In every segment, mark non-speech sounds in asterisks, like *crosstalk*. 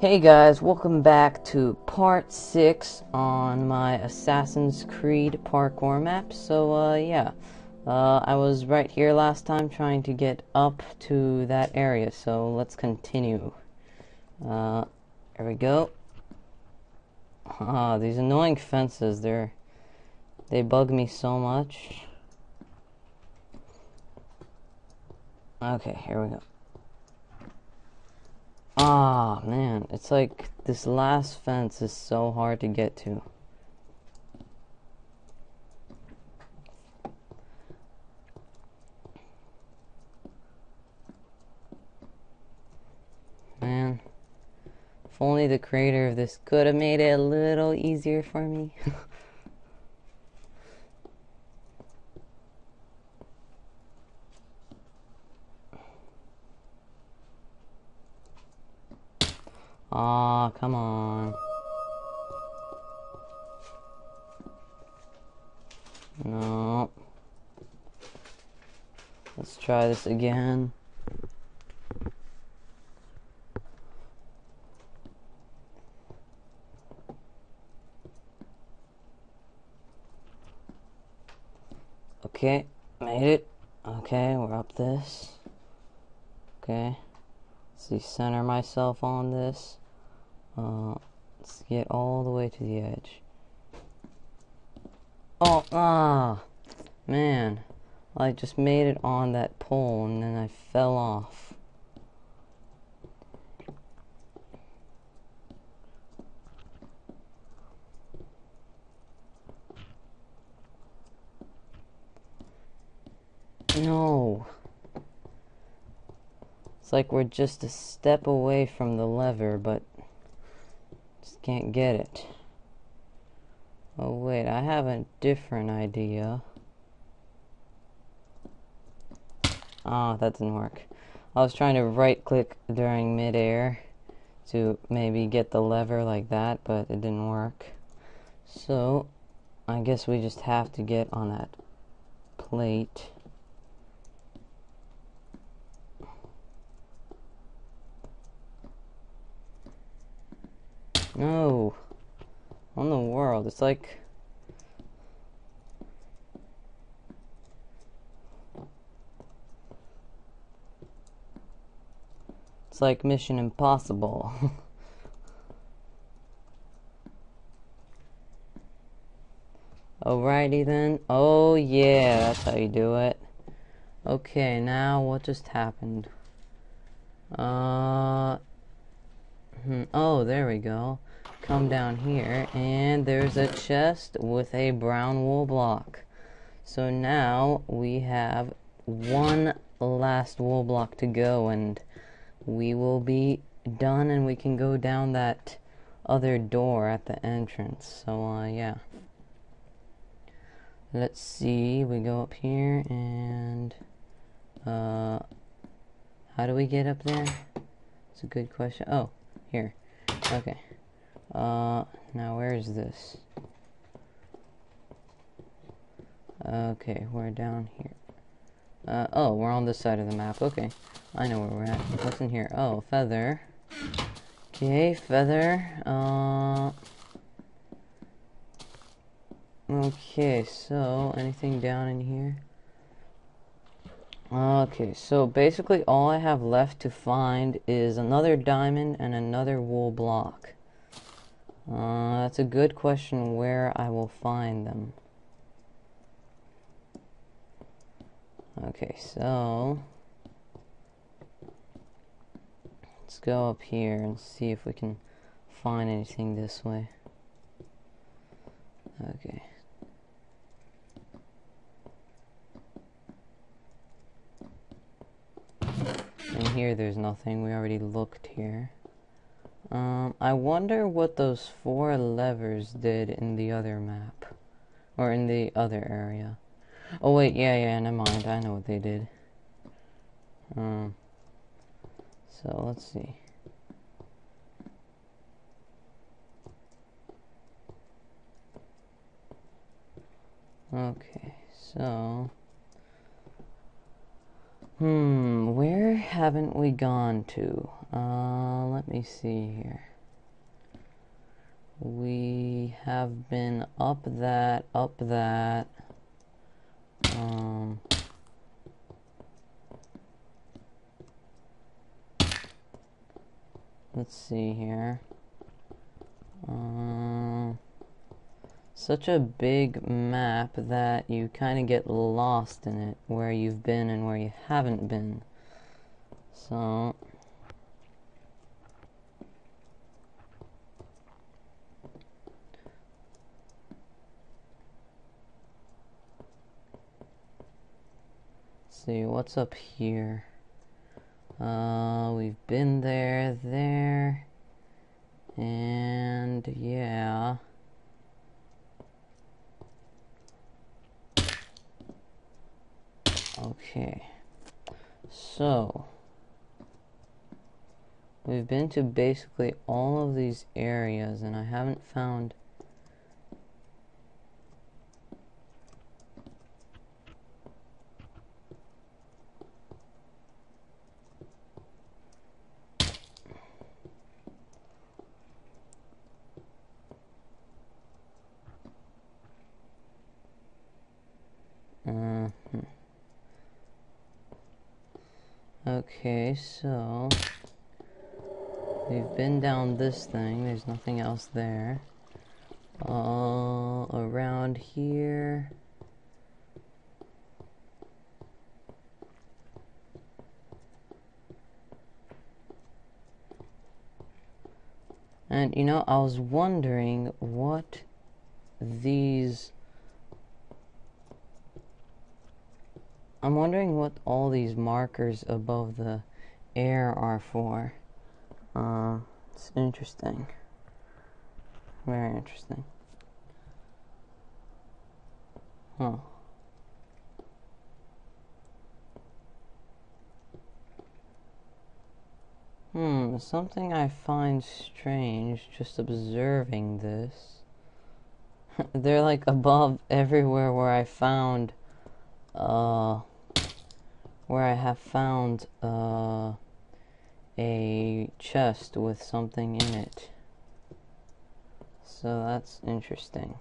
Hey guys, welcome back to part 6 on my Assassin's Creep parkour map. So, uh, yeah. Uh, I was right here last time trying to get up to that area, so let's continue. Uh, there we go. Ah, these annoying fences, they're... They bug me so much. Okay, here we go. Ah, man, it's like this last fence is so hard to get to. Man, if only the creator of this could have made it a little easier for me. *laughs* Aw, come on. No. Let's try this again. Okay, made it. Okay, we're up this. Okay. Let's see, center myself on this. Uh, let's get all the way to the edge. Oh, ah, man. I just made it on that pole and then I fell off. No. It's like we're just a step away from the lever, but just can't get it. Oh wait, I have a different idea. Ah, oh, that didn't work. I was trying to right click during midair to maybe get the lever like that, but it didn't work. So, I guess we just have to get on that plate. No. On the world. It's like... It's like Mission Impossible. *laughs* Alrighty then. Oh yeah, that's how you do it. Okay, now what just happened? Uh... Hmm, oh, there we go come down here and there's a chest with a brown wool block. So now we have one last wool block to go and we will be done and we can go down that other door at the entrance. So uh, yeah. Let's see, we go up here and uh, how do we get up there? It's a good question. Oh, here. Okay. Uh, now where is this? Okay, we're down here. Uh, oh, we're on this side of the map. Okay, I know where we're at. What's in here? Oh, feather. Okay, feather. Uh... Okay, so, anything down in here? Okay, so basically all I have left to find is another diamond and another wool block. Uh, that's a good question where I will find them. Okay, so let's go up here and see if we can find anything this way. Okay. And here there's nothing, we already looked here. Um, I wonder what those four levers did in the other map. Or in the other area. Oh wait, yeah, yeah, never mind. I know what they did. Um, so let's see. Okay, so... Hmm, where haven't we gone to? Uh, let me see here. We have been up that, up that. Um, let's see here. Um, such a big map that you kind of get lost in it, where you've been and where you haven't been. So, see what's up here. Uh, we've been there, there, and yeah. Okay, so we've been to basically all of these areas, and I haven't found Okay, so we've been down this thing. There's nothing else there. Uh, around here. And you know, I was wondering what these I'm wondering what all these markers above the air are for. Uh, it's interesting. Very interesting. Huh. Hmm, something I find strange just observing this. *laughs* They're like above everywhere where I found uh where I have found uh, a chest with something in it. So that's interesting.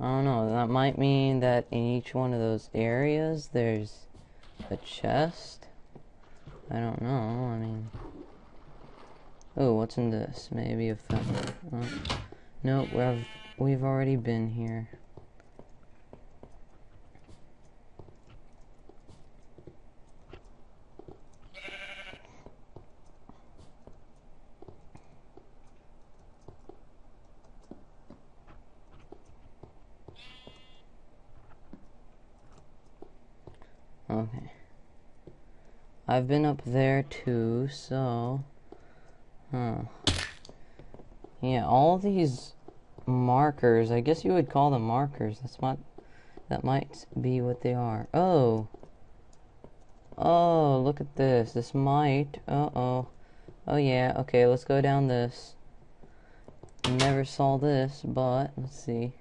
I don't know, that might mean that in each one of those areas there's a chest. I don't know, I mean... Oh, what's in this? Maybe a feather. Uh, nope, we've, we've already been here. Okay. I've been up there too, so... Huh. Yeah, all these markers, I guess you would call them markers. That's not... That might be what they are. Oh! Oh, look at this. This might... Uh-oh. Oh yeah, okay, let's go down this. Never saw this, but... Let's see.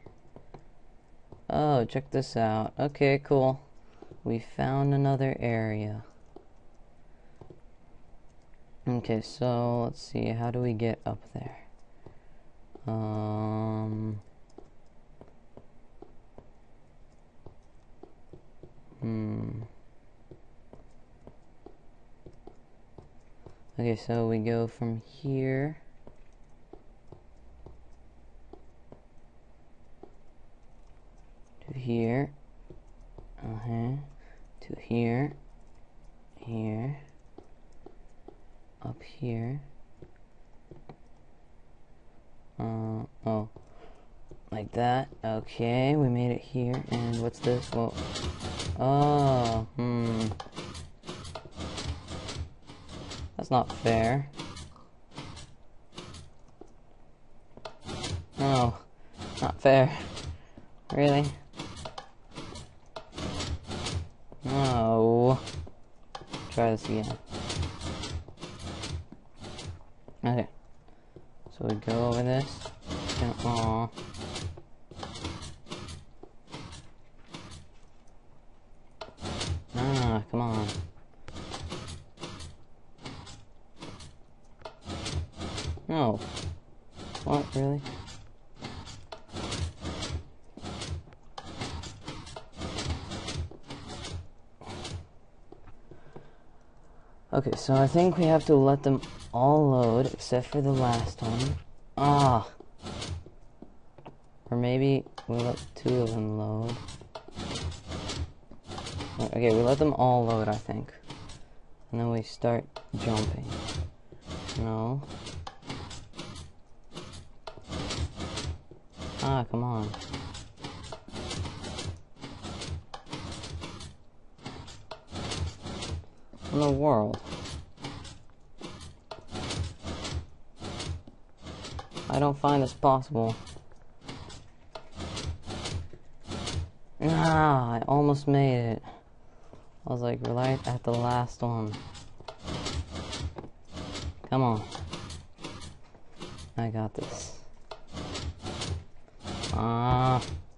Oh, check this out. Okay, cool. We found another area. Okay, so let's see, how do we get up there? Um... Hmm... Okay, so we go from here. To here. Uh-huh. To here. Here. Up here. Uh, oh. Like that. Okay, we made it here. And what's this? Well, oh, hmm. That's not fair. No, not fair. Really? No. Try this again. Okay. So we go over this. Aw. Ah, come on. No. What, really? Okay, so I think we have to let them all load, except for the last one. Ah! Or maybe we let two of them load. Okay, we let them all load, I think. And then we start jumping. No. Ah, come on. In the world. I don't find this possible. Ah, I almost made it. I was like right at the last one. Come on. I got this. Ah. Okay,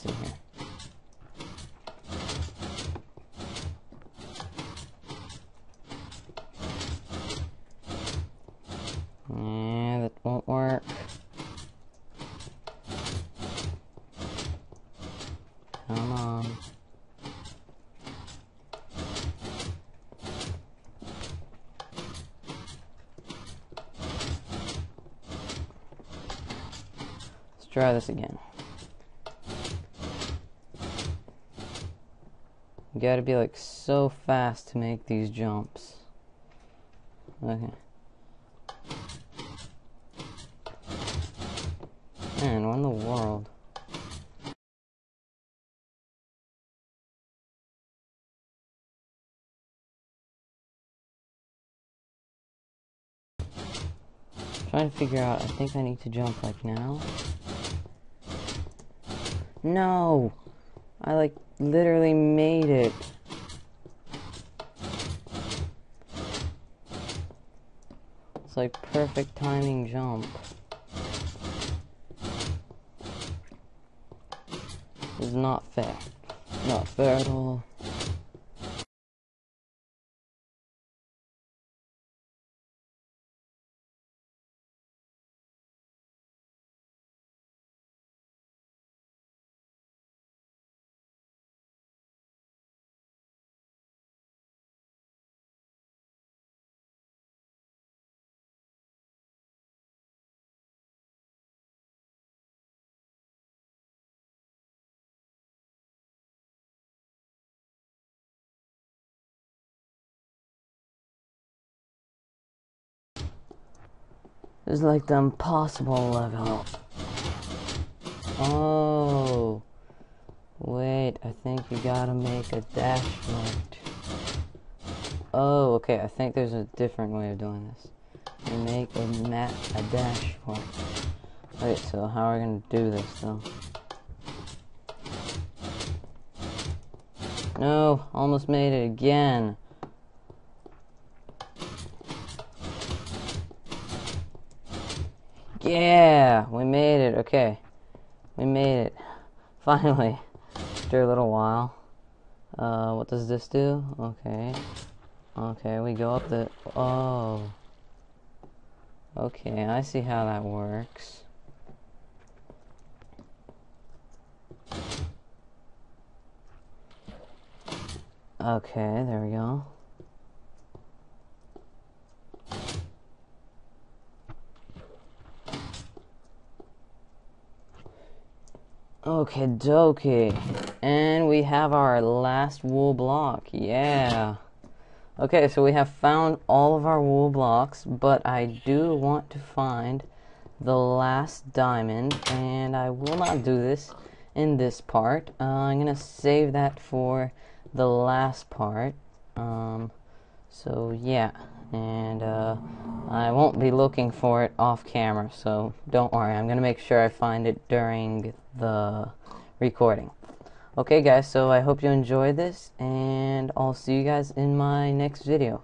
see here. Yeah, that won't work. Come on. Let's try this again. You gotta be like so fast to make these jumps. Okay. Man, what in the world? Trying to figure out, I think I need to jump like now. No! I like literally made it. It's like perfect timing jump. This is not fair. Not fair at all. Is like the impossible level. Oh. Wait, I think you gotta make a dash point. Oh, okay, I think there's a different way of doing this. You make a map, a dash point. Wait, so how are we gonna do this though? No, almost made it again. Yeah, we made it. Okay. We made it. *laughs* Finally. After a little while. Uh, what does this do? Okay. Okay, we go up the... Oh. Okay, I see how that works. Okay, there we go. Okay, dokie. And we have our last wool block. Yeah. Okay, so we have found all of our wool blocks, but I do want to find the last diamond, and I will not do this in this part. Uh, I'm gonna save that for the last part. Um, so yeah, and uh, I won't be looking for it off camera, so don't worry. I'm gonna make sure I find it during the recording. Okay, guys, so I hope you enjoyed this, and I'll see you guys in my next video.